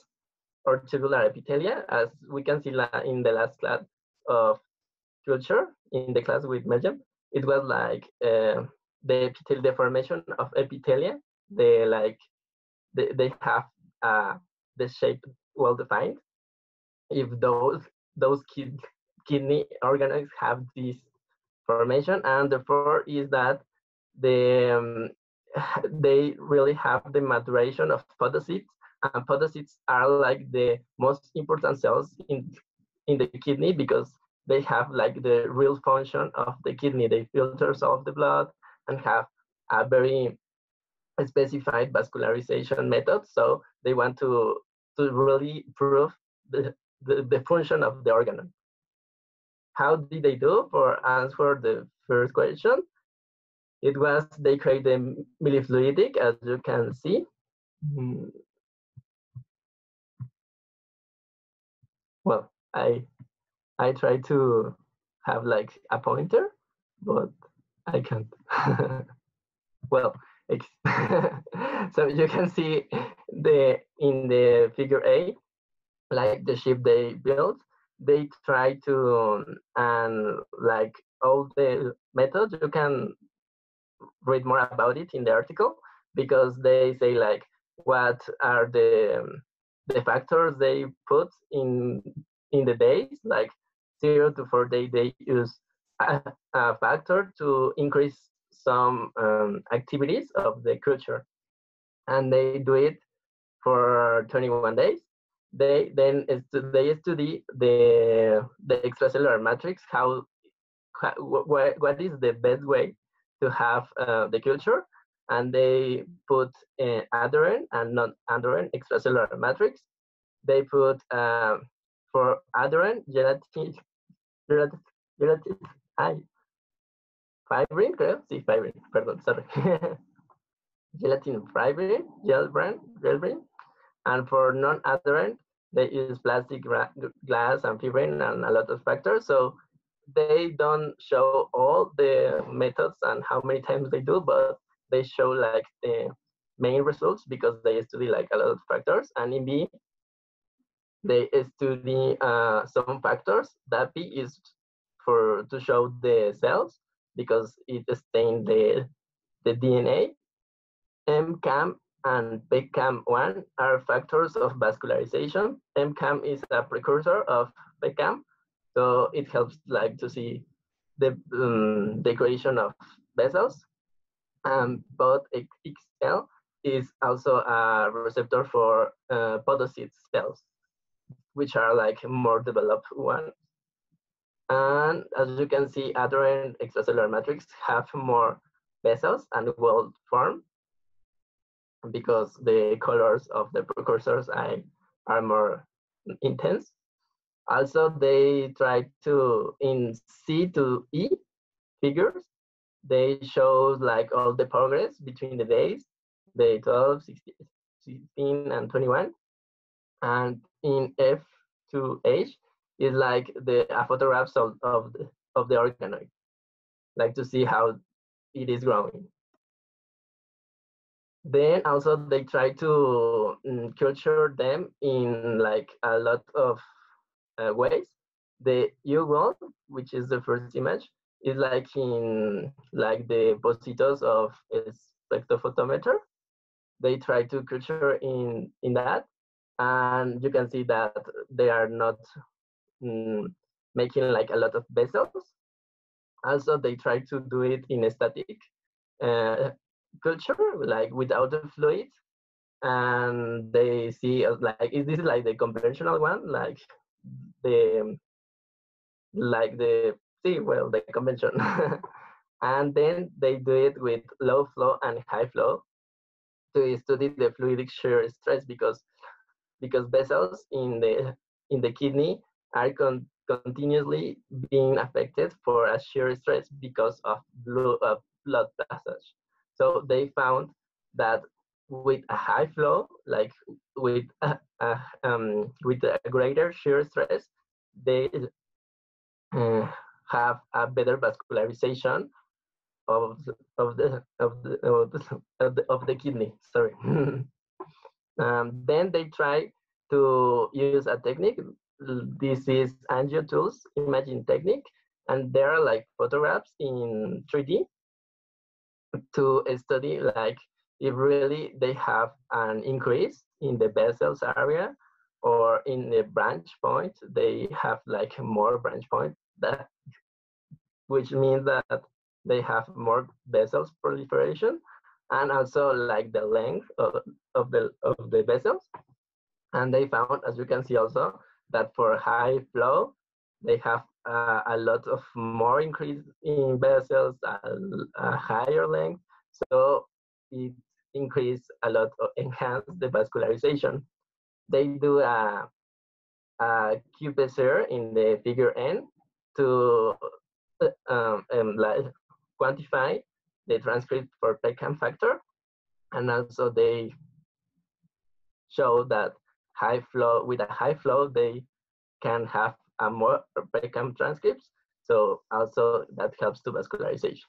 or tubular epithelia, as we can see in the last class of culture in the class with Merjem. It was like uh, the epithelial deformation of epithelia. They like they, they have uh, the shape well defined. If those those kid, kidney organoids have this formation, and therefore is that the um, they really have the maturation of podocytes, and podocytes are like the most important cells in in the kidney because they have like the real function of the kidney. They filter all of the blood and have a very specified vascularization method. So they want to to really prove the, the, the function of the organ. How did they do for answer the first question? It was they created the millifluidic, as you can see. Mm. Well, I I try to have like a pointer, but I can't. well, so you can see the in the figure A, like the chip they built, they try to um, and like all the methods you can read more about it in the article because they say like what are the um, the factors they put in in the days like zero to four day they use a, a factor to increase some um, activities of the culture and they do it for 21 days. They then they study the the extracellular matrix how, how what, what is the best way to have uh, the culture and they put uh, adherent and non-adherent extracellular matrix they put uh, for adherent gelatin gelatin, gelatin I, fibrin, creo, sí, fibrin, perdón, sorry. gelatin fibrin, gelbrin, gel brand. And for non-adherent, they use plastic glass and fibrin and a lot of factors. So they don't show all the methods and how many times they do, but they show like the main results because they study like a lot of factors. And in B, they study uh, some factors. DAPI is for to show the cells because it stains the, the DNA. MCAM and PECAM1 are factors of vascularization. MCAM is a precursor of PECAM, so it helps like to see the um, decoration of vessels. Um, but XL is also a receptor for uh, podocyte cells, which are like more developed ones. And as you can see, adherent extracellular matrix have more vessels and well formed because the colors of the precursors are, are more intense. Also, they try to, in C to E figures, they show like all the progress between the days, the 12, 16, 16 and 21. And in F to H, is like the photographs of, of, the, of the organoid, like to see how it is growing. Then also they try to um, culture them in like a lot of uh, ways. The U1, which is the first image, is like in like the positos of a spectrophotometer. They try to culture in in that, and you can see that they are not mm, making like a lot of vessels. Also, they try to do it in a static uh, culture, like without the fluid. And they see like, is this like the conventional one? Like the, like the, see, well, the convention. and then they do it with low flow and high flow to study the fluidic shear stress because because vessels in the in the kidney are con continuously being affected for a shear stress because of blood, uh, blood passage. So they found that with a high flow, like with a, a um, with a greater shear stress, they uh, have a better vascularization of the, of the of the of the, of the, of the kidney. Sorry. um, then they try to use a technique. This is AngioTools imaging technique, and there are like photographs in 3D to study like if really they have an increase in the vessels area or in the branch point, they have like more branch points that which means that they have more vessels proliferation and also like the length of, of the of the vessels and they found as you can see also that for high flow they have uh, a lot of more increase in vessels a, a higher length. So it increase a lot of enhance the vascularization they do a, a qPCR in the figure n to um, um, like quantify the transcript for PECAM factor. And also they show that high flow, with a high flow, they can have a more PECAM transcripts. So also that helps to vascularization.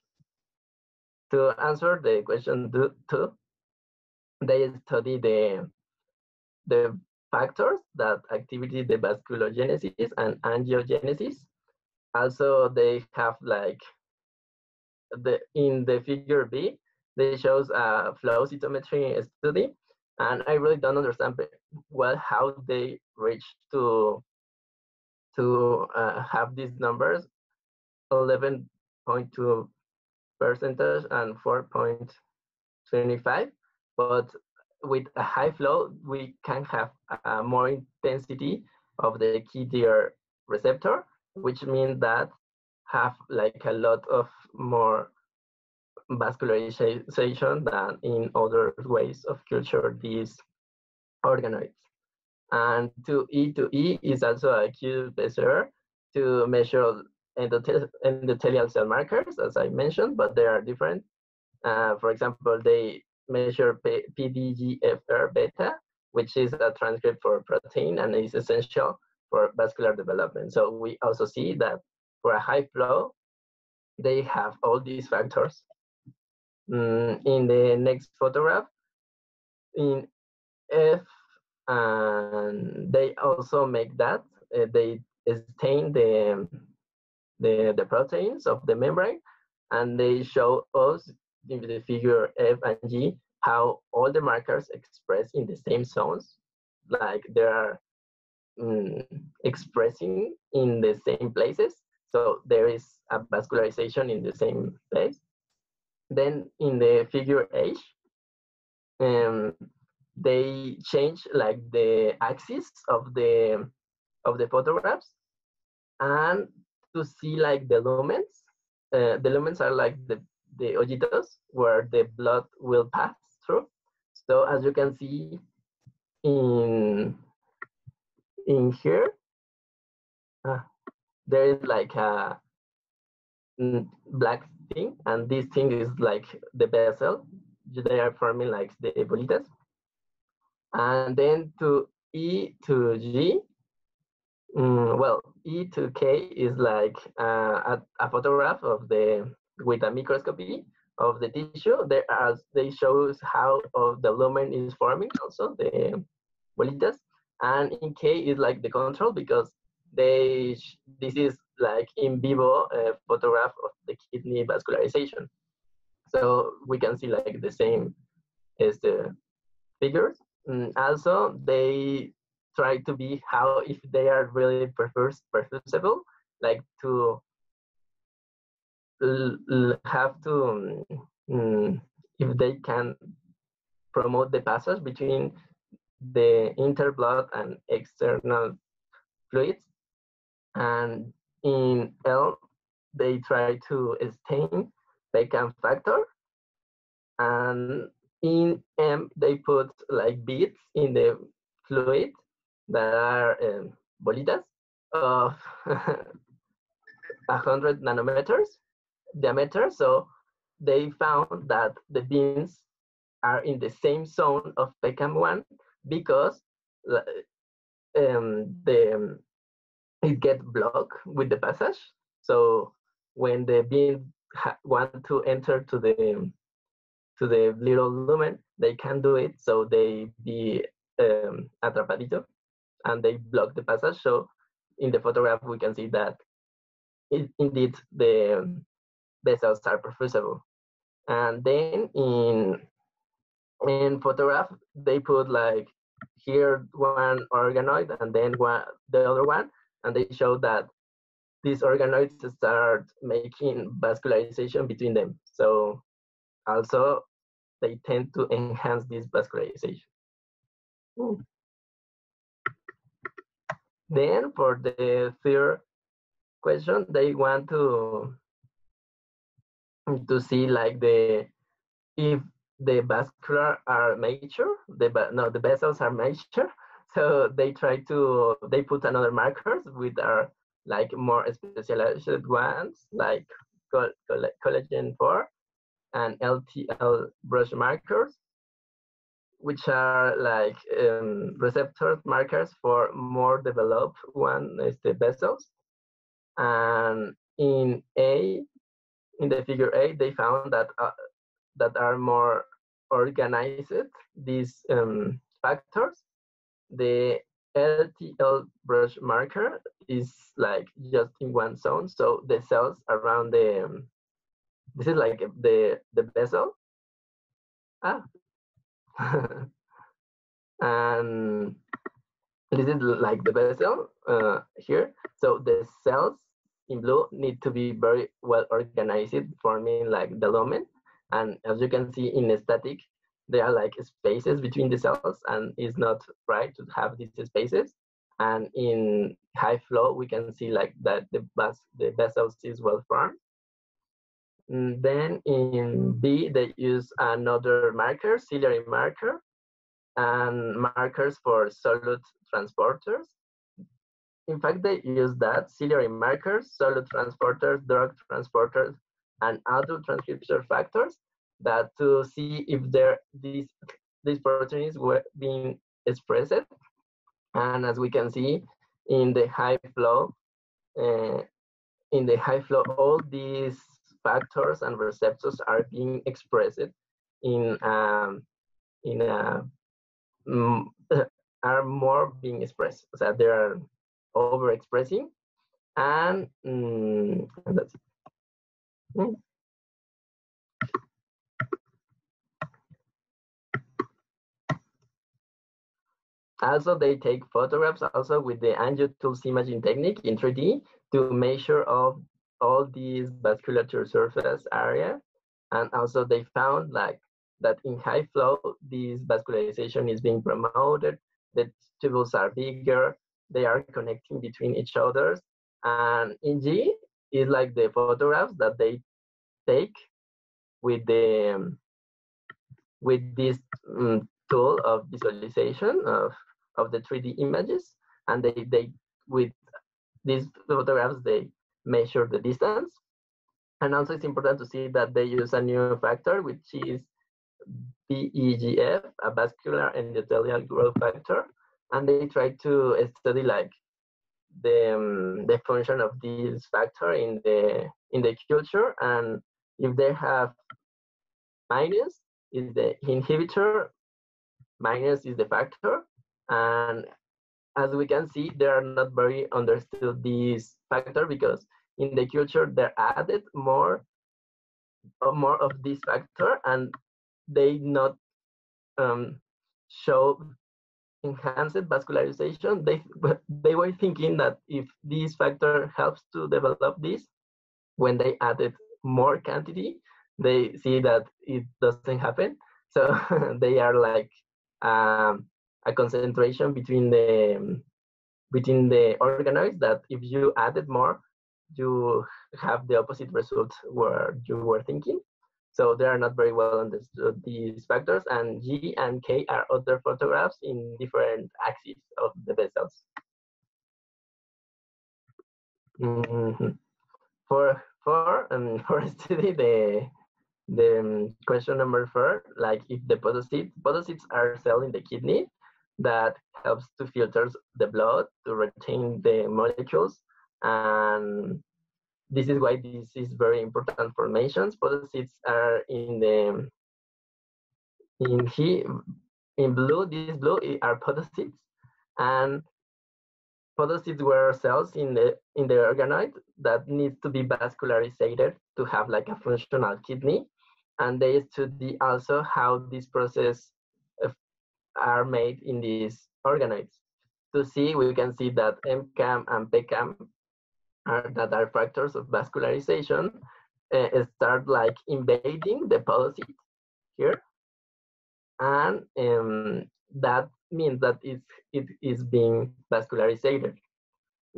To answer the question two, they study the, the factors that activity the vasculogenesis and angiogenesis. Also, they have like the in the figure B, they shows a flow cytometry study, and I really don't understand well how they reach to to uh, have these numbers, 11.2 percentage and 4.25, but with a high flow, we can have a more intensity of the KDR receptor, which means that have like a lot of more vascularization than in other ways of culture these organoids. And to E to E is also a qPCR to measure endothelial cell markers, as I mentioned, but they are different. Uh, for example, they measure PDGFR beta, which is a transcript for protein and is essential for vascular development. So we also see that for a high flow, they have all these factors. Mm, in the next photograph, in F, and they also make that, uh, they stain the, the, the proteins of the membrane, and they show us in the figure F and G how all the markers express in the same zones, like they are mm, expressing in the same places. So there is a vascularization in the same place. Then in the figure H, um, they change like the axis of the of the photographs and to see like the lumens. Uh, the lumens are like the, the ojitos where the blood will pass through. So as you can see in in here, uh, there is like a mm, black thing, and this thing is like the vessel. They are forming like the bolitas. And then to E to G, mm, well, E to K is like uh, a, a, photograph of the with a microscopy of the tissue. There are they shows how of the lumen is forming also the bolitas, and in K is like the control because they this is like in vivo uh, photograph of the kidney vascularization. So we can see like the same as the figures. And also they try to be how if they are really perfusible, like to have to um, if they can promote the passage between the interblood and external fluids and in L, they try to stain PECAM factor. And in M, they put like beads in the fluid that are um, bolitas of 100 nanometers diameter. So they found that the beans are in the same zone of PECAM1 because um, the it gets blocked with the passage. So when the bean want to enter to the to the little lumen, they can do it. So they be um, atrapadito and they block the passage. So in the photograph, we can see that it, indeed the vessels are perfusible. And then in in photograph, they put like here one organoid and then one the other one, and they show that these organoids start making vascularization between them. So also they tend to enhance this vascularization. Then for the third question, they want to to see like the if the vascular are mature, the no the vessels are mature. So they try to they put another markers with our like more specialized ones like collagen 4 and LTL brush markers, which are like um, receptor markers for more developed one is the vessels. And in A, in the figure A, they found that uh, that are more organized these um, factors. The LTL brush marker is like just in one zone, so the cells around the um, this is like the the vessel. Ah. and this is like the vessel uh, here. So the cells in blue need to be very well organized, forming like the lumen. And as you can see in static, there are like spaces between the cells and it's not right to have these spaces. And in high flow, we can see like that the, bus, the vessels is well formed. And then in B, they use another marker, ciliary marker, and markers for solute transporters. In fact, they use that, ciliary markers, solute transporters, drug transporters, and auto transcription factors that to see if there these these proteins were being expressed. And as we can see in the high flow, uh, in the high flow, all these factors and receptors are being expressed in um, in a um, are more being expressed. So they are overexpressing, and, um, and that's it. Hmm. Also, they take photographs also with the AngioTools imaging technique in 3D to measure of all these vasculature surface area. And also they found like that in high flow, this vascularization is being promoted. The tubules are bigger. They are connecting between each others. And in G is like the photographs that they take with the with this um, tool of visualization of of the 3D images, and they they with these photographs they measure the distance. And also it's important to see that they use a new factor, which is VEGF, a vascular endothelial growth factor. And they try to study like the, um, the function of this factor in the, in the culture. And if they have minus is the inhibitor, minus is the factor. And as we can see, they are not very understood this factor because in the culture they're added more uh, more of this factor and they not um, show enhanced vascularization they they were thinking that if this factor helps to develop this when they added more quantity they see that it doesn't happen so they are like um, a concentration between the between the organoids that if you added more you have the opposite result where you were thinking. So they are not very well understood, these factors, and G and K are other photographs in different axes of the vessels. Mm -hmm. For for um, for study the the um, question number four, like if the podocytes podocytes are cell in the kidney that helps to filter the blood to retain the molecules and this is why this is very important for formations. Podocytes are in the in here in blue. This blue are podocytes, and podocytes were cells in the in the organoid that needs to be vascularized to have like a functional kidney, and they study also how this process uh, are made in these organoids. To see, we can see that MCAM and PECAM are, that are factors of vascularization uh, start like invading the podocyte here, and um, that means that it's, it is being vascularized.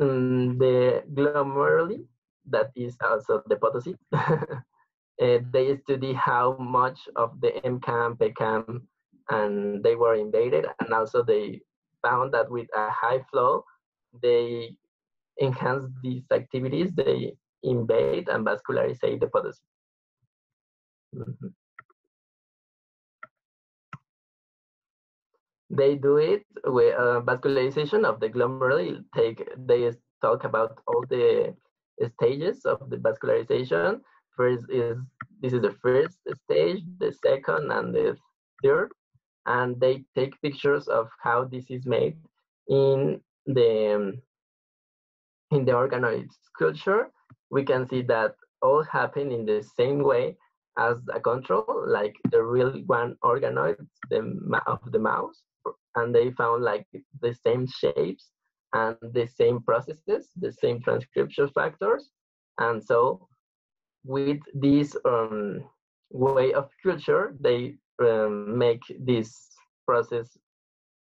Um, the glomeruli, that is also the podocyte, uh, they study how much of the MCAM, PECAM, and they were invaded, and also they found that with a high flow, they enhance these activities, they invade and vascularize the podocyte. Mm -hmm. They do it with uh, vascularization of the glomeruli. Take they talk about all the stages of the vascularization. First is this is the first stage, the second, and the third, and they take pictures of how this is made in the um, in the organoid culture. We can see that all happen in the same way as a control, like the real one organoid the, of the mouse and they found like the same shapes and the same processes, the same transcription factors. And so with this um, way of culture, they um, make this process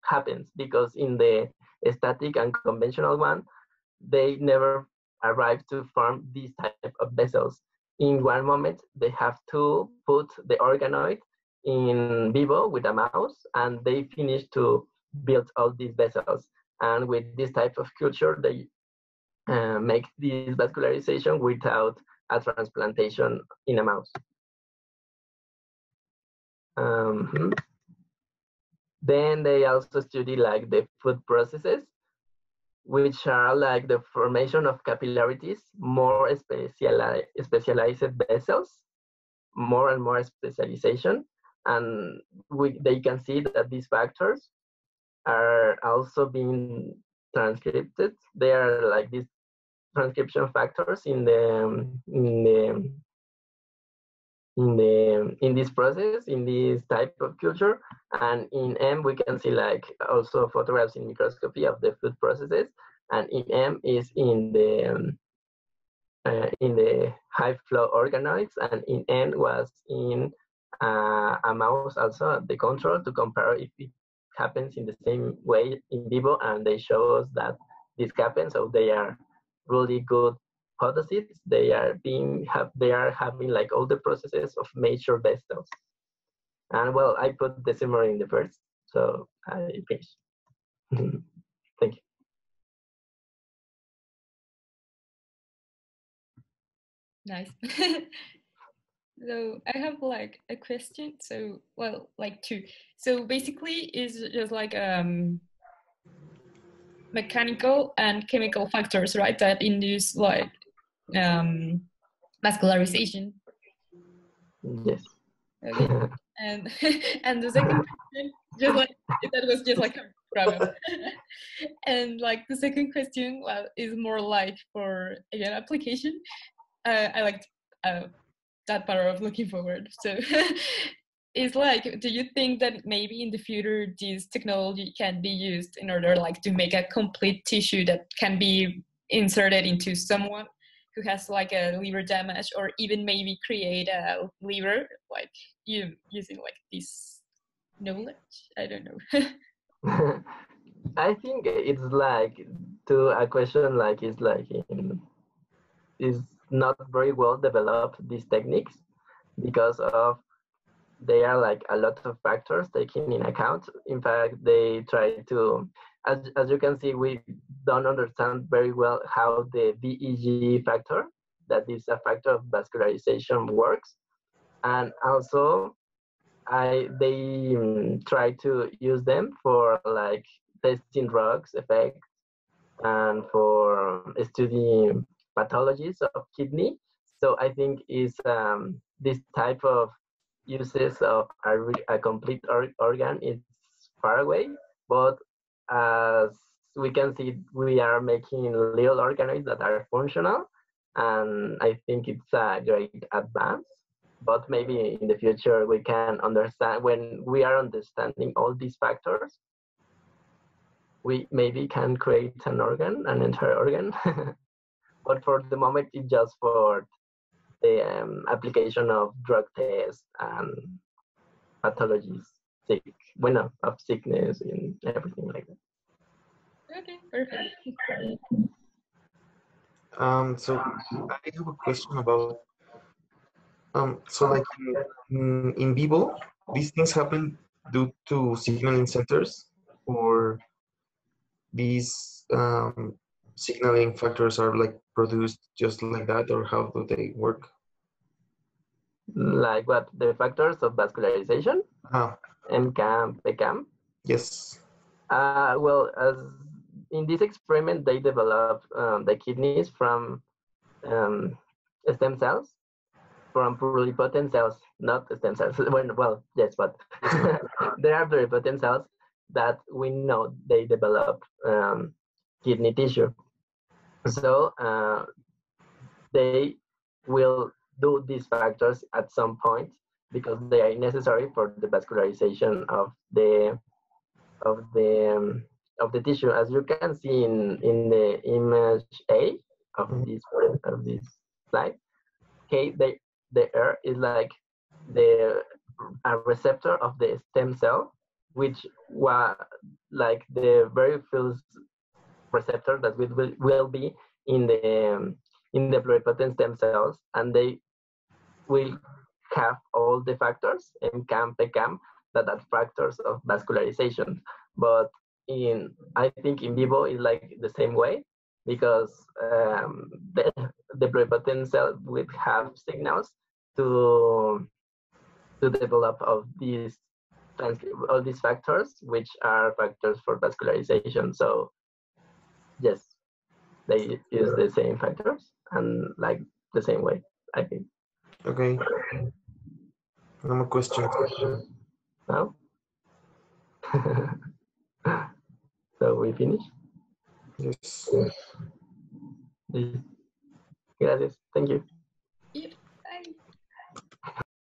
happens because in the static and conventional one, they never arrive to form these type of vessels. In one moment, they have to put the organoid in vivo with a mouse and they finish to build all these vessels. And with this type of culture, they uh, make this vascularization without a transplantation in a mouse. Um, hmm. then they also study like the foot processes, which are like the formation of capillarities, more specialized, specialized vessels, more and more specialization, and we, they can see that these factors are also being transcribed. They are like these transcription factors in the in the in the in this process in this type of culture. And in m we can see like also photographs in microscopy of the foot processes. And in m is in the um, uh, in the high flow organoids. And in n was in uh, a mouse also the control to compare if it happens in the same way in vivo. And they show us that this happens. So they are really good podocytes they are being have they are having like all the processes of major vessels and well i put the summary in the first so i finish thank you nice So I have like a question. So well, like two. So basically, is just like um mechanical and chemical factors, right? That induce like um vascularization. Yes. Okay. and and the second question, just like that was just like a problem. and like the second question, well, is more like for again application. Uh, I liked uh, that part of looking forward. So it's like, do you think that maybe in the future this technology can be used in order like to make a complete tissue that can be inserted into someone who has like a liver damage or even maybe create a liver like you using like this knowledge? I don't know. I think it's like to a question like it's like in, is not very well developed these techniques because of they are like a lot of factors taken in account. In fact, they try to, as, as you can see, we don't understand very well how the VEG factor, that is a factor of vascularization, works. And also, I they um, try to use them for like testing drugs effect and for studying pathologies of kidney. So I think is um, this type of uses of a, a complete or organ is far away, but as we can see we are making little organoids that are functional, and I think it's a great advance. But maybe in the future we can understand when we are understanding all these factors, we maybe can create an organ, an entire organ. but for the moment, it's just for the um, application of drug tests and pathologies, sick, bueno, of sickness and everything like that. Okay, perfect. Um, so I have a question about, um, so like in, in vivo, these things happen due to signaling centers or these um, signaling factors are like produced just like that or how do they work? Like what? The factors of vascularization? Ah, MCAM, PECAM? yes. Uh, well, as in this experiment, they developed um, the kidneys from um, stem cells, from pluripotent cells, not stem cells. Well, well yes, but there are pluripotent cells that we know they develop um, kidney tissue. So uh, they will do these factors at some point because they are necessary for the vascularization of the of the um, of the tissue, as you can see in in the image A of this of this slide. Okay, the the air is like the a receptor of the stem cell, which was like the very first receptor that will will, will be in the um, in the pluripotent stem cells, and they will have all the factors MCAM, PECAM that are factors of vascularization. But in I think in vivo is like the same way because um, the the pluripotent cell would have signals to to develop of these all these factors, which are factors for vascularization. So yes, they use the same factors and like the same way, I think. Okay. No more questions. Now? so we finish? Yes. Yes. Gracias. Thank you.